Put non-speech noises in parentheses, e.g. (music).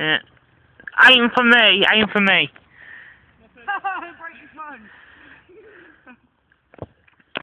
Yeah. Aim for me, aim for me. (laughs)